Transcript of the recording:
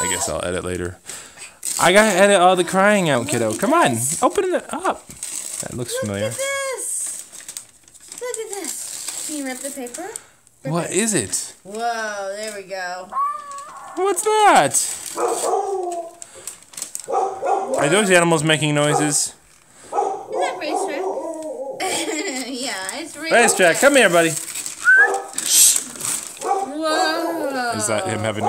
I guess I'll edit later. I gotta edit all the crying out, kiddo. Come on, open it up. That looks familiar. Look at this. Look at this. Can you rip the paper? What is it? Whoa, there we go. What's that? Are those animals making noises? Is that racetrack? yeah, it's racetrack. Racetrack, come here, buddy. Whoa. Is that him having?